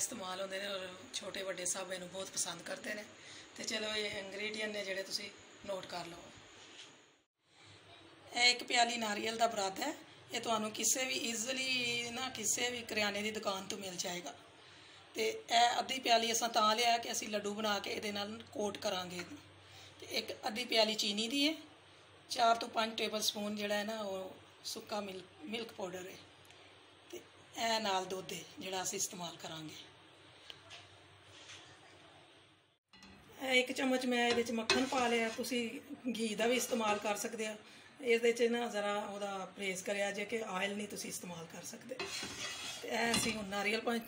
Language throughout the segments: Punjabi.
ਇਸਤੇਮਾਲ ਹੁੰਦੇ ਨੇ ਔਰ ਛੋਟੇ ਵੱਡੇ ਸਭ ਇਹਨੂੰ ਬਹੁਤ ਪਸੰਦ ਕਰਦੇ ਨੇ। ਤੇ ਚਲੋ ਇਹ ਇੰਗਰੀਡੀਅੰਟ ਨੇ ਜਿਹੜੇ ਤੁਸੀਂ ਨੋਟ ਕਰ ਲਓ। ਇਹ ਇੱਕ ਪਿਆਲੀ ਨਾਰੀਅਲ ਦਾ ਬਰਾਦ ਹੈ। ਇਹ ਤੁਹਾਨੂੰ ਕਿਸੇ ਵੀ ਈਜ਼ੀਲੀ ਨਾ ਕਿਸੇ ਵੀ ਕਰਿਆਨੇ ਦੀ ਦੁਕਾਨ ਤੋਂ ਮਿਲ ਜਾਏਗਾ। ਤੇ ਇਹ ਅੱਧੀ ਪਿਆਲੀ ਅਸਾਂ ਤਾਂ ਲਿਆ ਕਿ ਅਸੀਂ ਲੱਡੂ ਬਣਾ ਕੇ ਇਹਦੇ ਨਾਲ ਕੋਟ ਕਰਾਂਗੇ ਇਹਨੂੰ। ਤੇ ਇੱਕ ਅੱਧੀ ਪਿਆਲੀ ਚੀਨੀ ਦੀ ਹੈ। 4 ਤੋਂ 5 ਟੇਬਲ ਸਪੂਨ ਜਿਹੜਾ ਹੈ ਨਾ ਉਹ ਸੁੱਕਾ ਮਿਲਕ ਮਿਲਕ ਪਾਊਡਰ ਹੈ। ਤੇ ਇਹ ਨਾਲ ਦੁੱਧ ਹੈ ਜਿਹੜਾ ਅਸੀਂ ਇਸਤੇਮਾਲ ਕਰਾਂਗੇ। ਇੱਕ ਚਮਚ ਮੈਂ ਇਹਦੇ ਚ ਮੱਖਣ ਪਾ ਲਿਆ। ਤੁਸੀਂ ਘੀ ਦਾ ਵੀ ਇਸਤੇਮਾਲ ਕਰ ਸਕਦੇ ਆ। ਇਹਦੇ ਚ ਨਾ ਜ਼ਰਾ ਉਹਦਾ ਪ੍ਰੇਸ ਕਰਿਆ ਜੇ ਕਿ ਆਇਲ ਨਹੀਂ ਤੁਸੀਂ ਇਸਤੇਮਾਲ ਕਰ ਸਕਦੇ। ਤੇ ਇਹ ਅਸੀਂ ਹੁਣ ਨਾਰੀਅਲ ਪਾਣੀ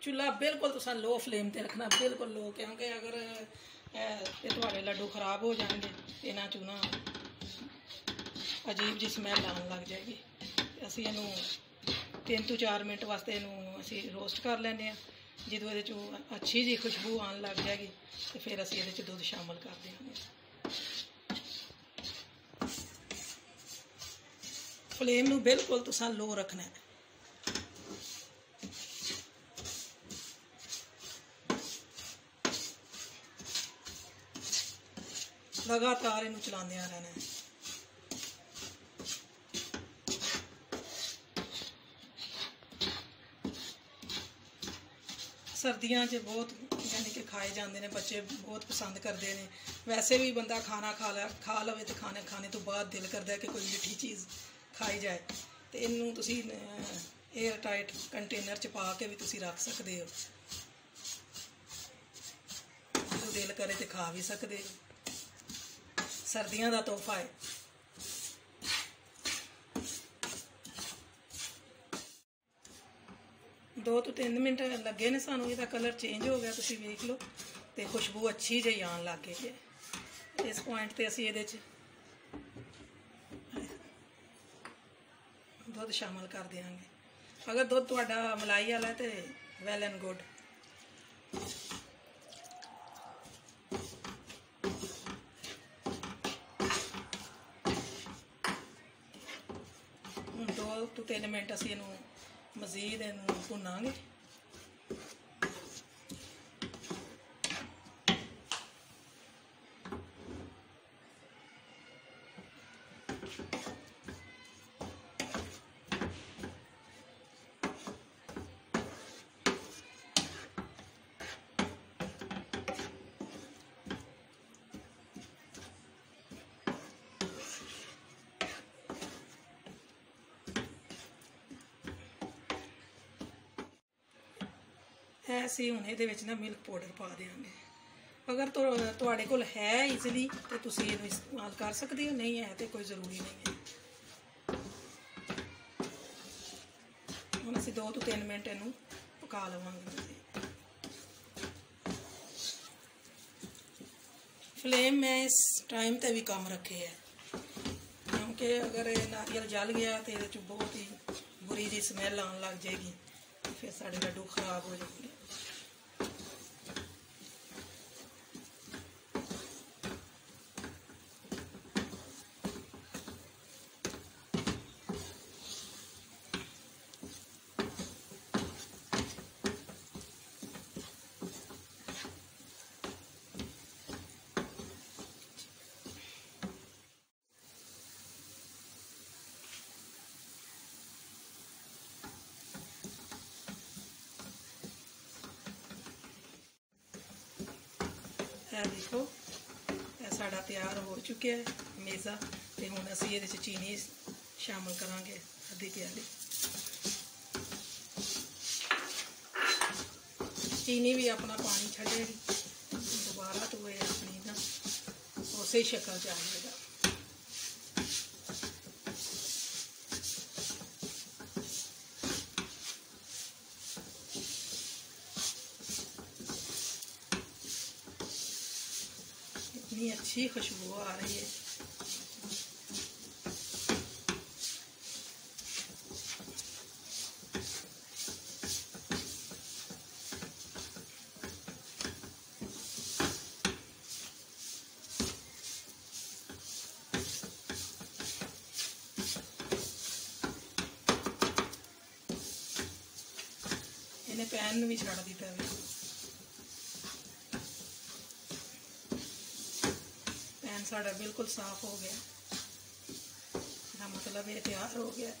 ਚੁੱਲ੍ਹਾ ਬਿਲਕੁਲ ਤੁਸੀਂ ਲੋ ਫਲੇਮ ਤੇ ਰੱਖਣਾ, ਬਿਲਕੁਲ ਲੋ ਕਿਉਂਕਿ ਅਗਰ ਇਹ ਇਹ ਤੁਹਾਡੇ ਲੱਡੂ ਖਰਾਬ ਹੋ ਜਾਣਗੇ, ਇਹਨਾਂ ਚੋਂ ਨਾ ਅਜੀਬ ਜਿਹੀ ਸਮੈਲ ਆਉਣ ਲੱਗ ਜਾਏਗੀ। ਅਸੀਂ ਇਹਨੂੰ 3 ਤੋਂ 4 ਮਿੰਟ ਵਾਸਤੇ ਇਹਨੂੰ ਅਸੀਂ ਰੋਸਟ ਕਰ ਲੈਂਦੇ ਆ ਜਦੋਂ ਇਹਦੇ ਚੋਂ ਅੱਛੀ ਜੀ ਖੁਸ਼ਬੂ ਆਉਣ ਲੱਗ ਜਾਏਗੀ, ਤੇ ਫਿਰ ਅਸੀਂ ਇਹਦੇ ਚ ਦੁੱਧ ਸ਼ਾਮਲ ਕਰ ਦਿਆਂਗੇ। ਫਲੇਮ ਨੂੰ ਬਿਲਕੁਲ ਤੁਸੀਂ ਲੋ ਰੱਖਣਾ ਹੈ। ਲਗਾਤਾਰ ਇਹਨੂੰ ਚਲਾਉਂਦੇ ਆ ਰਹਿਣਾ ਹੈ। ਸਰਦੀਆਂ 'ਚ ਬਹੁਤ ਯਾਨੀ ਕਿ ਖਾਏ ਜਾਂਦੇ ਨੇ, ਬੱਚੇ ਬਹੁਤ ਪਸੰਦ ਕਰਦੇ ਨੇ। ਵੈਸੇ ਵੀ ਬੰਦਾ ਖਾਣਾ ਖਾ ਲੈ, ਖਾ ਲਵੇ ਤੇ ਖਾਣੇ ਖਾਣੇ ਤੋਂ ਬਾਅਦ ਦਿਲ ਕਰਦਾ ਕਿ ਕੋਈ ਮਿੱਠੀ ਚੀਜ਼ ਖਾਈ ਜਾਏ। ਤੇ ਇਹਨੂੰ ਤੁਸੀਂ 에ਅਰ ਟਾਈਟ ਕੰਟੇਨਰ 'ਚ ਪਾ ਕੇ ਵੀ ਤੁਸੀਂ ਰੱਖ ਸਕਦੇ ਹੋ। ਜਦੋਂ ਦਿਲ ਕਰੇ ਤੇ ਖਾ ਵੀ ਸਕਦੇ ਹੋ। ਸਰਦੀਆਂ ਦਾ ਤੋਹਫਾ ਹੈ। ਦੋ ਤੋਂ 3 ਮਿੰਟ ਲੱਗੇ ਨੇ ਸਾਨੂੰ, ਇਹਦਾ ਕਲਰ ਚੇਂਜ ਹੋ ਗਿਆ, ਤੁਸੀਂ ਵੇਖ ਲਓ। ਤੇ ਖੁਸ਼ਬੂ ਅੱਛੀ ਜਿਹੀ ਆਉਣ ਲੱਗ ਗਈ ਹੈ। ਇਸ ਪੁਆਇੰਟ ਤੇ ਅਸੀਂ ਇਹਦੇ 'ਚ ਦੁੱਧ ਸ਼ਾਮਲ ਕਰ ਦਿਆਂਗੇ। ਅਗਰ ਦੁੱਧ ਤੁਹਾਡਾ ਮਲਾਈ ਵਾਲਾ ਹੈ ਤੇ ਵੈਲ ਐਂਡ ਗੁੱਡ ਹੁਣ ਦੋ ਤੋਂ 3 ਮਿੰਟ ਅਸੀਂ ਇਹਨੂੰ ਮਜ਼ੀਦ ਇਹਨੂੰ ਭੁੰਨਾਂਗੇ ਹੈ ਅਸੀਂ ਹੁਣ ਇਹਦੇ ਵਿੱਚ ਨਾ ਮਿਲਕ ਪਾਊਡਰ ਪਾ ਦੇਵਾਂਗੇ ਅਗਰ ਤੁਹਾਡੇ ਕੋਲ ਹੈ ਈਜ਼ੀਲੀ ਤੇ ਤੁਸੀਂ ਇਹਨੂੰ ਇਸਤੇਮਾਲ ਕਰ ਸਕਦੇ ਹੋ। ਨਹੀਂ ਹੈ ਤੇ ਕੋਈ ਜ਼ਰੂਰੀ ਨਹੀਂ ਹੈ। ਹੁਣ ਅਸੀਂ 2 ਤੋਂ 3 ਮਿੰਟ ਇਹਨੂੰ ਪਕਾ ਲਵਾਂਗੇ। ਫਲੇਮ ਮੈਂ ਇਸ ਟਾਈਮ ਤੇ ਵੀ ਕੰਮ ਰੱਖੇ ਹੈ। ਕਿਉਂਕਿ ਅਗਰ ਇਹ ਨਾਰੀਅਲ ਜਲ ਗਿਆ ਤੇ ਇਹਦੇ ਚ ਬਹੁਤ ਹੀ ਬੁਰੀ ਜੀ ਸਮੈਲ ਆਉਣ ਲੱਗ ਜਾਏਗੀ, ਫਿਰ ਸਾਡੇ ਲੱਡੂ ਖਰਾਬ ਹੋ ਜਾਣਗੇ। ਇਹ ਦੇਖੋ, ਇਹ ਸਾਡਾ ਤਿਆਰ ਹੋ ਚੁੱਕਿਆ ਹੈ ਮੇਜ਼ਾ ਤੇ ਹੁਣ ਅਸੀਂ ਇਹਦੇ ਚ ਚੀਨੀ ਸ਼ਾਮਲ ਕਰਾਂਗੇ ਅੱਧੀ ਪਿਆਲੀ। ਚੀਨੀ ਵੀ ਆਪਣਾ ਪਾਣੀ ਛੱਡੇਗੀ ਦੁਬਾਰਾ ਤੋਂ ਇਹ ਆਪਣੀ ਨਾ, ਉਸੇ ਸ਼ਕਲ ਚ ਆ कितनी अच्छी खुशबू आ रही है ਇਹਨੇ ਪੈਨ ਵੀ ਛੱਡ ਦਿੱਤਾ ਵੀ ਪੈਨ ਸਾਡਾ ਬਿਲਕੁਲ ਸਾਫ਼ ਹੋ ਗਿਆ ਇਹਦਾ ਮਤਲਬ ਇਹ ਤਿਆਰ ਹੋ ਗਿਆ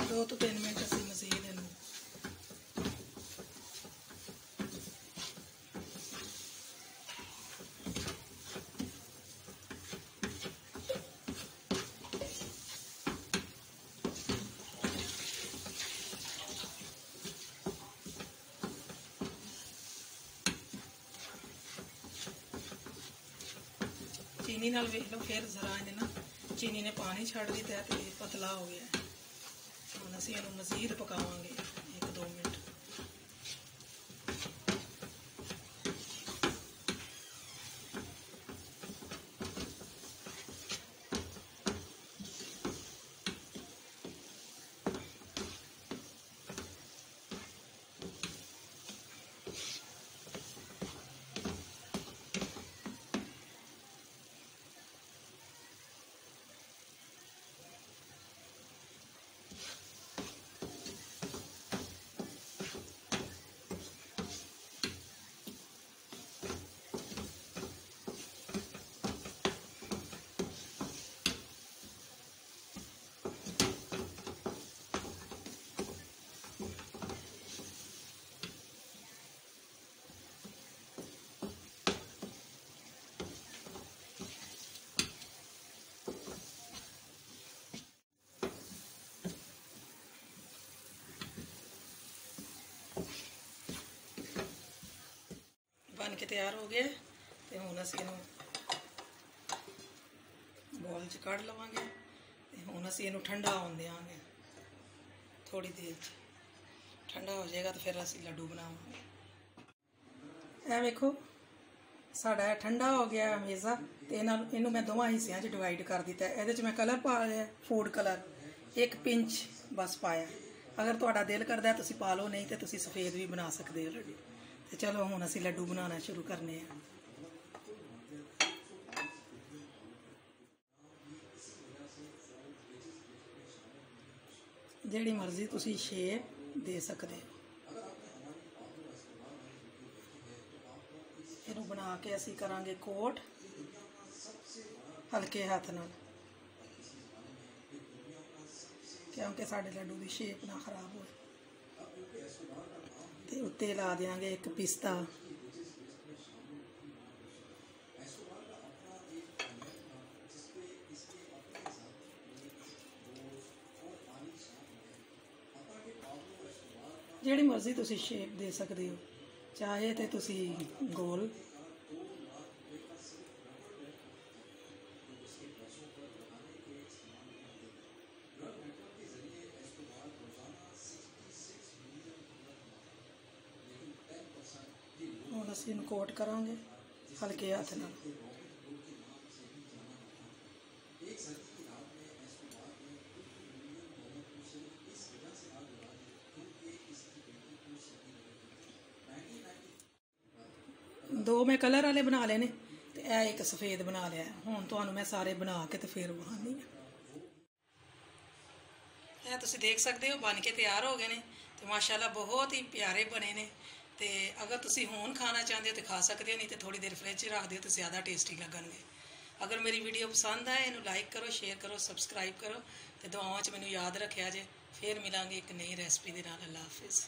ਦੋ ਤੋਂ ਤਿੰਨ ਮਿੰਟ ਅਸੀਂ ਮਜ਼ੀਦ ਇਹਨੂੰ ਚੀਨੀ ਨਾਲ ਵੇਖ ਲਓ, ਫਿਰ ਜ਼ਰਾ ਇਹਨੇ ਨਾ ਚੀਨੀ ਨੇ ਪਾਣੀ ਛੱਡ ਦਿੱਤਾ ਤੇ ਪਤਲਾ ਹੋ ਗਿਆ। ਹੁਣ ਅਸੀਂ ਇਹਨੂੰ ਮਜ਼ੀਦ ਪਕਾਵਾਂਗੇ 1-2 ਮਿੰਟ ਬਣ ਕੇ ਤਿਆਰ ਹੋ ਗਿਆ ਤੇ ਹੁਣ ਅਸੀਂ ਇਹਨੂੰ ਬੋਲ 'ਚ ਕੱਢ ਲਵਾਂਗੇ ਤੇ ਹੁਣ ਅਸੀਂ ਇਹਨੂੰ ਠੰਡਾ ਹੋਣ ਦਿਆਂਗੇ ਥੋੜੀ ਦੇਰ 'ਚ। ਠੰਡਾ ਹੋ ਜਾਏਗਾ ਤਾਂ ਫਿਰ ਅਸੀਂ ਲੱਡੂ ਬਣਾਵਾਂਗੇ। ਇਹ ਵੇਖੋ, ਸਾਡਾ ਇਹ ਠੰਡਾ ਹੋ ਗਿਆ ਮੇਜ਼ਾ ਤੇ ਇਹਨਾਂ ਨੂੰ- ਇਹਨੂੰ ਮੈਂ ਦੋਵਾਂ ਹਿੱਸਿਆਂ 'ਚ ਡਿਵਾਈਡ ਕਰ ਦਿੱਤਾ ਇਹਦੇ 'ਚ ਮੈਂ ਕਲਰ ਪਾ ਲਿਆ ਫੂਡ ਕਲਰ ਇੱਕ ਪਿੰਚ ਬਸ ਪਾਇਆ। ਅਗਰ ਤੁਹਾਡਾ ਦਿਲ ਕਰਦਾ ਤੁਸੀਂ ਪਾ ਲਓ, ਨਹੀਂ ਤੇ ਤੁਸੀਂ ਸਫੇਦ ਵੀ ਬਣਾ ਸਕਦੇ ਹੋ ਲੱਡੂ ਤੇ ਚਲੋ ਹੁਣ ਅਸੀਂ ਲੱਡੂ ਬਣਾਉਣਾ ਸ਼ੁਰੂ ਕਰਨੇ ਆ। ਜਿਹੜੀ ਮਰਜ਼ੀ ਤੁਸੀਂ ਸ਼ੇਪ ਦੇ ਸਕਦੇ ਹੋ। ਇਹਨੂੰ ਬਣਾ ਕੇ ਅਸੀਂ ਕਰਾਂਗੇ ਕੋਟ ਹਲਕੇ ਹੱਥ ਨਾਲ। ਕਿਉਂਕਿ ਸਾਡੇ ਲੱਡੂ ਦੀ ਸ਼ੇਪ ਨਾ ਖਰਾਬ ਹੋਵੇ ਤੇ ਉੱਤੇ ਲਾ ਦਿਆਂਗੇ ਇੱਕ ਪਿਸਤਾ। ਜਿਹੜੀ ਮਰਜ਼ੀ ਤੁਸੀਂ ਸ਼ੇਪ ਦੇ ਸਕਦੇ ਹੋ, ਚਾਹੇ ਤੇ ਤੁਸੀਂ ਗੋਲ ਹੁਣ ਅਸੀਂ ਇਹਨੂੰ ਕੋਟ ਕਰਾਂਗੇ, ਹਲਕੇ ਹੱਥ ਨਾਲ। ਦੋ ਮੈਂ ਕਲਰ ਵਾਲੇ ਬਣਾ ਲਏ ਨੇ, ਤੇ ਇਹ ਇੱਕ ਸਫੇਦ ਬਣਾ ਲਿਆ। ਹੁਣ ਤੁਹਾਨੂੰ ਮੈਂ ਸਾਰੇ ਬਣਾ ਕੇ ਤੇ ਫੇਰ ਵਿਖਾਉਂਦੀ ਹਾਂ। ਇਹ ਤੁਸੀਂ ਦੇਖ ਸਕਦੇ ਹੋ, ਬਣ ਕੇ ਤਿਆਰ ਹੋ ਗਏ ਨੇ, ਤੇ ਮਾਸ਼ਾਅੱਲਾ ਬਹੁਤ ਹੀ ਪਿਆਰੇ ਬਣੇ ਨੇ। ਤੇ ਅਗਰ ਤੁਸੀਂ ਹੁਣ ਖਾਣਾ ਚਾਹੁੰਦੇ ਹੋ ਤੇ ਖਾ ਸਕਦੇ ਹੋ, ਨਹੀਂ ਤੇ ਥੋੜੀ ਦੇਰ ਫ੍ਰਿਜ 'ਚ ਰੱਖ ਦਿਓ ਤੇ ਜ਼ਿਆਦਾ ਟੇਸਟੀ ਲੱਗਣਗੇ। ਅਗਰ ਮੇਰੀ ਵੀਡੀਓ ਪਸੰਦ ਆਏ, ਇਹਨੂੰ ਲਾਈਕ ਕਰੋ ਸ਼ੇਅਰ ਕਰੋ ਸਬਸਕ੍ਰਾਈਬ ਕਰੋ ਤੇ ਦੁਆਵਾਂ 'ਚ ਮੈਨੂੰ ਯਾਦ ਰੱਖਿਆ ਜੇ। ਫੇਰ ਮਿਲਾਂਗੇ ਇੱਕ ਨਈ ਰੈਸਪੀ ਦੇ ਨਾਲ। ਅੱਲਾ ਹਾਫਿਜ਼।